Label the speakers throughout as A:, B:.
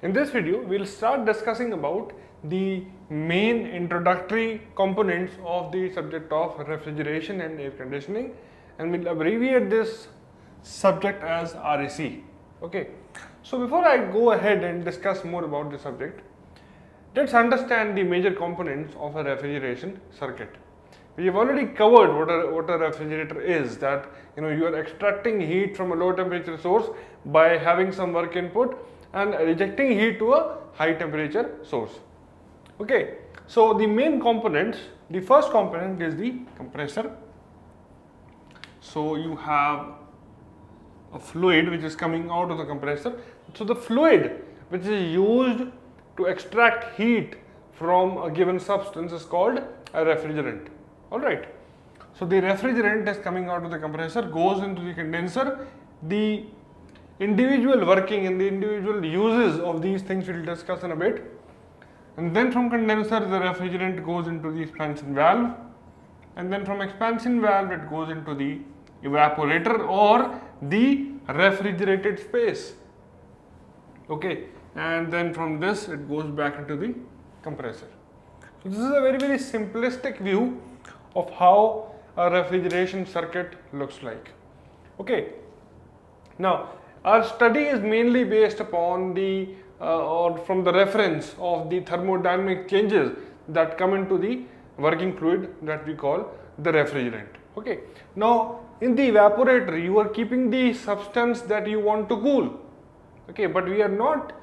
A: In this video, we'll start discussing about the main introductory components of the subject of refrigeration and air conditioning and we'll abbreviate this subject as RAC. Okay. So before I go ahead and discuss more about the subject, let's understand the major components of a refrigeration circuit. We have already covered what a, what a refrigerator is that you know you are extracting heat from a low temperature source by having some work input and rejecting heat to a high temperature source. Okay, so the main components, the first component is the compressor. So you have a fluid which is coming out of the compressor. So the fluid which is used to extract heat from a given substance is called a refrigerant. Alright. So the refrigerant is coming out of the compressor, goes into the condenser. The individual working and the individual uses of these things we'll discuss in a bit. And then from condenser the refrigerant goes into the expansion valve and then from expansion valve it goes into the evaporator or the refrigerated space. Okay, and then from this it goes back into the compressor. So this is a very very simplistic view of how a refrigeration circuit looks like. Okay, now our study is mainly based upon the uh, or from the reference of the thermodynamic changes that come into the working fluid that we call the refrigerant. Okay. Now in the evaporator you are keeping the substance that you want to cool. Okay, but we are not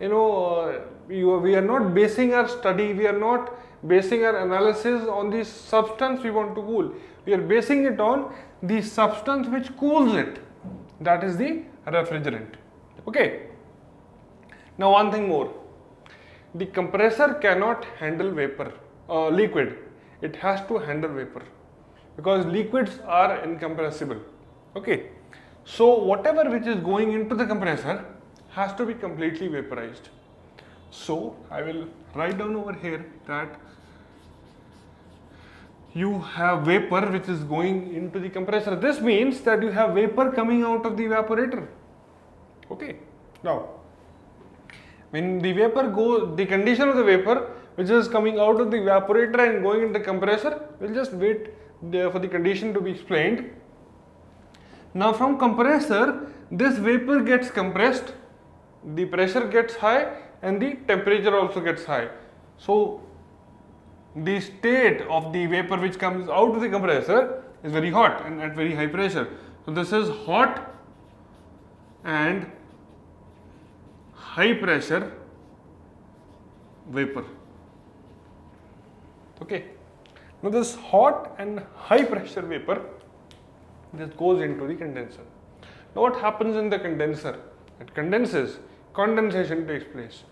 A: you know uh, you, we are not basing our study we are not basing our analysis on the substance we want to cool. We are basing it on the substance which cools it. That is the refrigerant. Okay. Now one thing more. The compressor cannot handle vapor, uh, liquid. It has to handle vapor because liquids are incompressible. Okay. So whatever which is going into the compressor has to be completely vaporized. So I will write down over here that you have vapor which is going into the compressor. This means that you have vapor coming out of the evaporator. Okay. Now, when the vapor goes, the condition of the vapor which is coming out of the evaporator and going into the compressor, we'll just wait for the condition to be explained. Now from compressor, this vapor gets compressed, the pressure gets high and the temperature also gets high. So the state of the vapor which comes out of the compressor is very hot and at very high pressure. So this is hot and high pressure vapor. Okay. Now this hot and high pressure vapor this goes into the condenser. Now what happens in the condenser? It condenses, condensation takes place.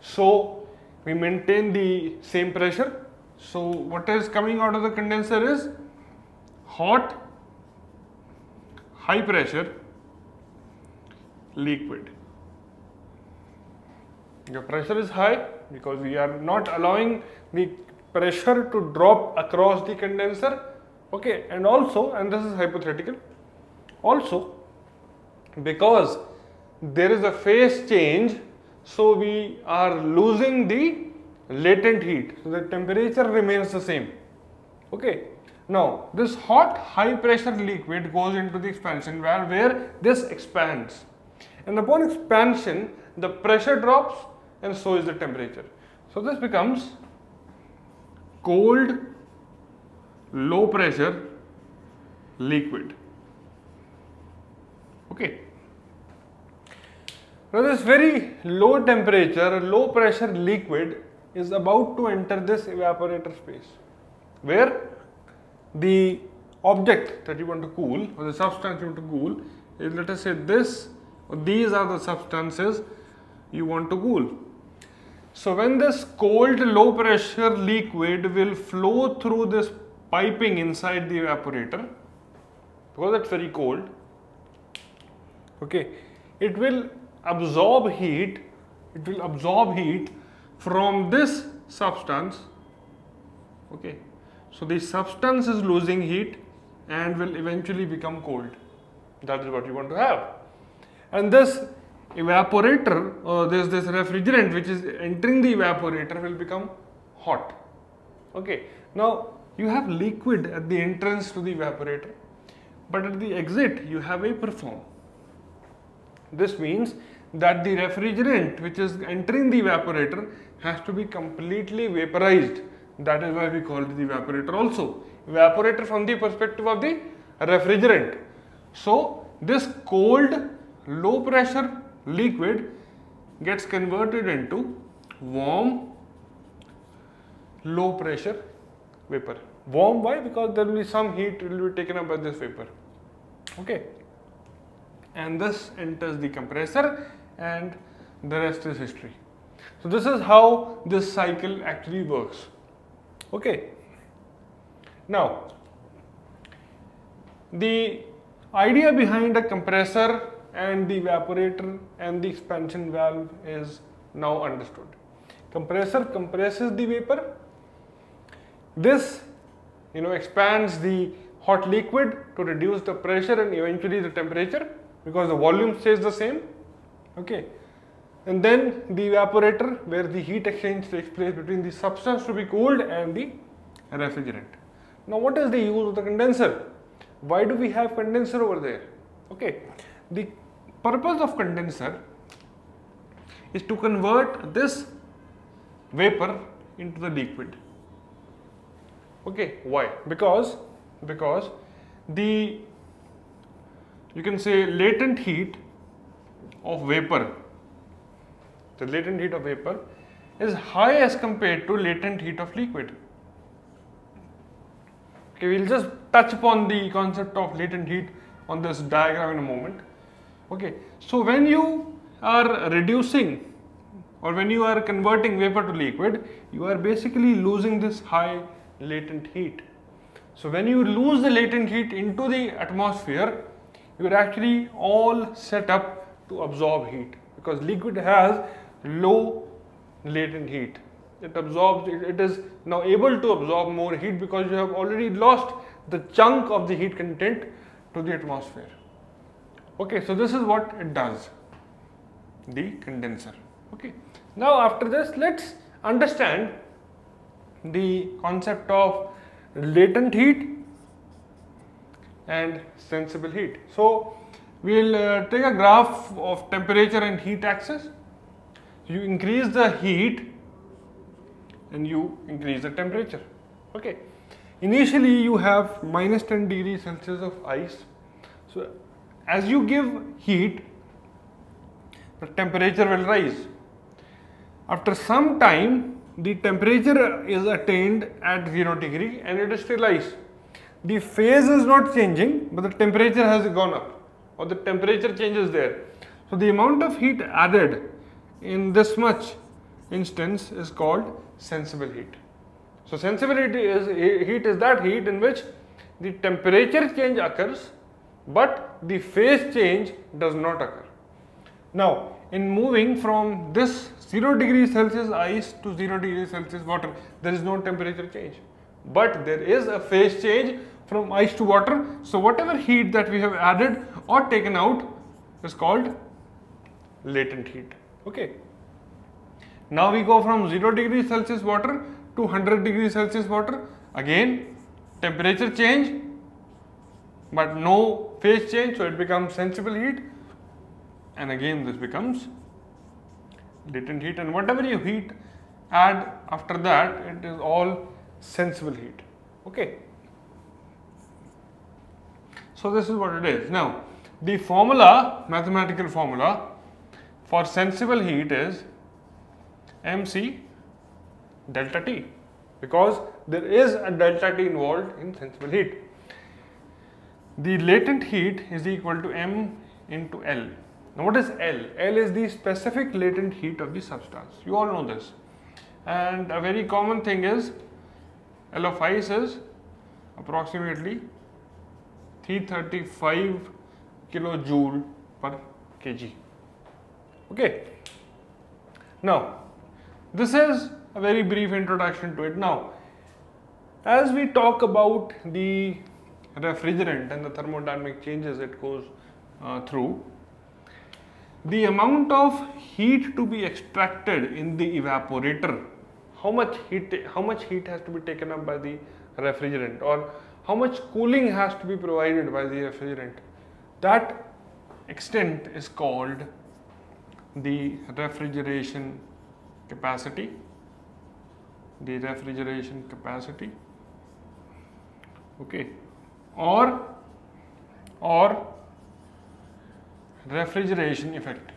A: So we maintain the same pressure so what is coming out of the condenser is hot, high pressure liquid. The pressure is high because we are not allowing the pressure to drop across the condenser. Okay, and also, and this is hypothetical, also because there is a phase change, so we are losing the latent heat. So the temperature remains the same. Okay. Now this hot high pressure liquid goes into the expansion valve where this expands. And upon expansion the pressure drops and so is the temperature. So this becomes cold low pressure liquid. Okay. Now this very low temperature, low pressure liquid is about to enter this evaporator space where the object that you want to cool or the substance you want to cool is let us say this or these are the substances you want to cool. So when this cold low pressure liquid will flow through this piping inside the evaporator because it's very cold okay it will absorb heat it will absorb heat from this substance okay so the substance is losing heat and will eventually become cold. That is what you want to have. And this evaporator or this this refrigerant which is entering the evaporator will become hot. Okay now you have liquid at the entrance to the evaporator but at the exit you have a vapor. This means that the refrigerant which is entering the evaporator has to be completely vaporized that is why we call it the evaporator also evaporator from the perspective of the refrigerant so this cold low pressure liquid gets converted into warm low pressure vapor. Warm why? Because there will be some heat will be taken up by this vapor. Okay. And this enters the compressor and the rest is history. So this is how this cycle actually works. Okay. Now, the idea behind a compressor and the evaporator and the expansion valve is now understood. Compressor compresses the vapor. This you know expands the hot liquid to reduce the pressure and eventually the temperature because the volume stays the same. Okay. And then the evaporator where the heat exchange takes place between the substance to be cooled and the refrigerant. Now what is the use of the condenser? Why do we have condenser over there? Okay. The purpose of condenser is to convert this vapor into the liquid okay why because because the you can say latent heat of vapor the latent heat of vapor is high as compared to latent heat of liquid. Okay we'll just touch upon the concept of latent heat on this diagram in a moment. Okay so when you are reducing or when you are converting vapor to liquid you are basically losing this high latent heat. So when you lose the latent heat into the atmosphere you are actually all set up to absorb heat because liquid has low latent heat. It absorbs it, is now able to absorb more heat because you have already lost the chunk of the heat content to the atmosphere. Okay so this is what it does. The condenser. Okay now after this let's understand the concept of latent heat and sensible heat. So we'll uh, take a graph of temperature and heat axis you increase the heat and you increase the temperature okay initially you have minus 10 degrees celsius of ice so as you give heat, the temperature will rise. After some time, the temperature is attained at 0 degree and it is still ice. The phase is not changing, but the temperature has gone up or the temperature changes there. So the amount of heat added in this much instance is called sensible heat. So sensibility is heat is that heat in which the temperature change occurs but the phase change does not occur. Now, in moving from this 0 degree Celsius ice to 0 degree Celsius water, there is no temperature change, but there is a phase change from ice to water. So, whatever heat that we have added or taken out is called latent heat. Okay. Now we go from 0 degree Celsius water to 100 degree Celsius water. Again, temperature change, but no phase change so it becomes sensible heat. And again this becomes latent heat. And whatever you heat add after that it is all sensible heat. Okay. So this is what it is. Now the formula mathematical formula for sensible heat is mc delta t because there is a delta t involved in sensible heat the latent heat is equal to m into L. Now what is L? L is the specific latent heat of the substance. You all know this. And a very common thing is L of ice is approximately 335 kilojoule per kg. Okay. Now, this is a very brief introduction to it. Now, as we talk about the refrigerant and the thermodynamic changes it goes uh, through. the amount of heat to be extracted in the evaporator, how much heat, how much heat has to be taken up by the refrigerant or how much cooling has to be provided by the refrigerant. That extent is called the refrigeration capacity the refrigeration capacity okay or or refrigeration effect.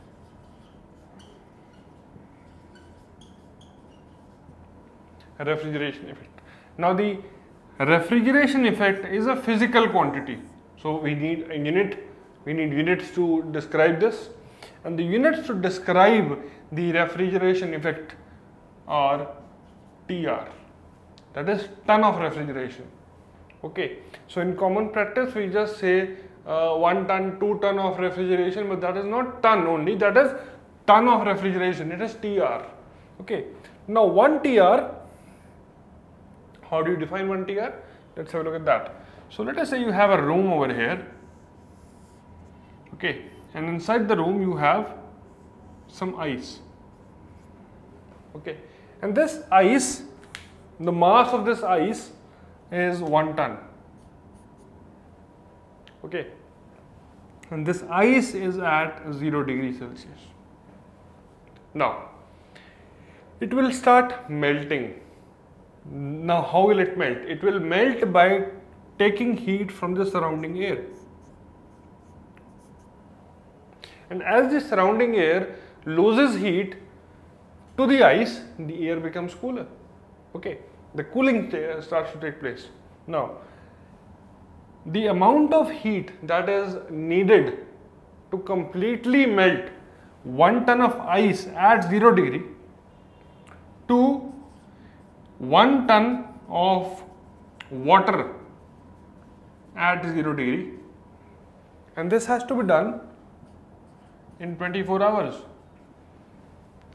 A: Refrigeration effect. Now the refrigeration effect is a physical quantity. So we need a unit we need units to describe this and the units to describe the refrigeration effect are TR that is ton of refrigeration. Okay. So in common practice we just say uh, 1 ton 2 ton of refrigeration but that is not ton only that is ton of refrigeration. It is TR okay. Now 1 TR how do you define 1 TR let's have a look at that. So let us say you have a room over here. Okay and inside the room you have some ice. Okay. And this ice the mass of this ice is 1 ton. Okay. And this ice is at 0 degree celsius. Now it will start melting. Now how will it melt? It will melt by taking heat from the surrounding air and as the surrounding air loses heat to the ice, the air becomes cooler. Okay, the cooling uh, starts to take place. Now, the amount of heat that is needed to completely melt 1 ton of ice at 0 degree to 1 ton of water at 0 degree and this has to be done in 24 hours.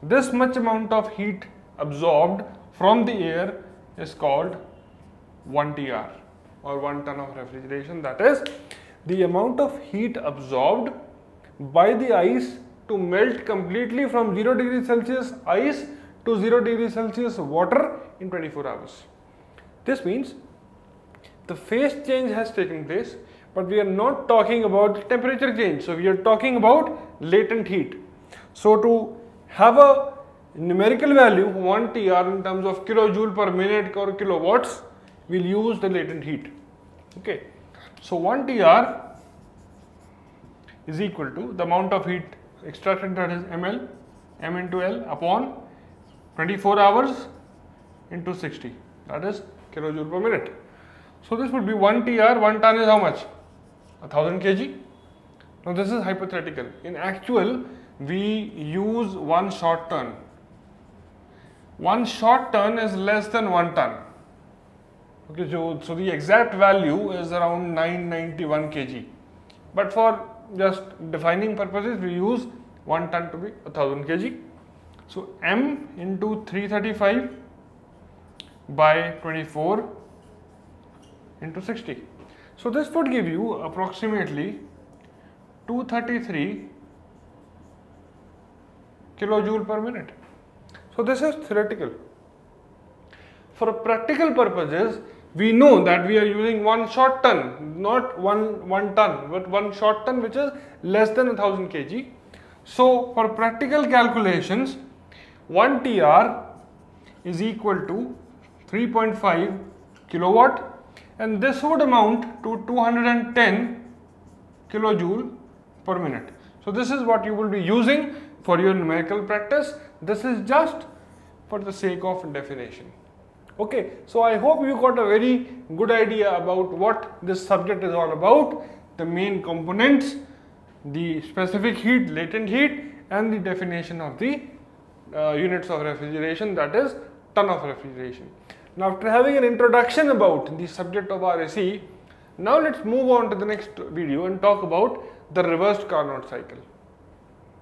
A: This much amount of heat absorbed from the air is called 1 TR or 1 ton of refrigeration that is the amount of heat absorbed by the ice to melt completely from 0 degree Celsius ice to 0 degree Celsius water in 24 hours. This means the phase change has taken place but we are not talking about temperature change. So we are talking about latent heat. So to have a numerical value 1 TR in terms of kilojoule per minute or kilowatts, we'll use the latent heat. Okay. So 1 TR is equal to the amount of heat extracted that is ml m into l upon 24 hours into 60 that is kilojoule per minute. So this would be 1 TR, 1 ton is how much? 1000 kg. Now this is hypothetical. In actual, we use one short ton. One short ton is less than one ton. Okay, so, so the exact value is around 991 kg. But for just defining purposes, we use one ton to be 1000 kg. So m into 335 by 24 into 60. So this would give you approximately 233 kilojoule per minute. So this is theoretical. For practical purposes, we know that we are using one short ton, not one, one ton, but one short ton which is less than a thousand kg. So for practical calculations, 1 TR is equal to 3.5 kilowatt and this would amount to 210 kilojoule per minute. So this is what you will be using for your numerical practice. This is just for the sake of definition. Okay, so I hope you got a very good idea about what this subject is all about, the main components, the specific heat, latent heat and the definition of the uh, units of refrigeration that is ton of refrigeration. Now after having an introduction about the subject of RAC, now let's move on to the next video and talk about the reversed Carnot cycle.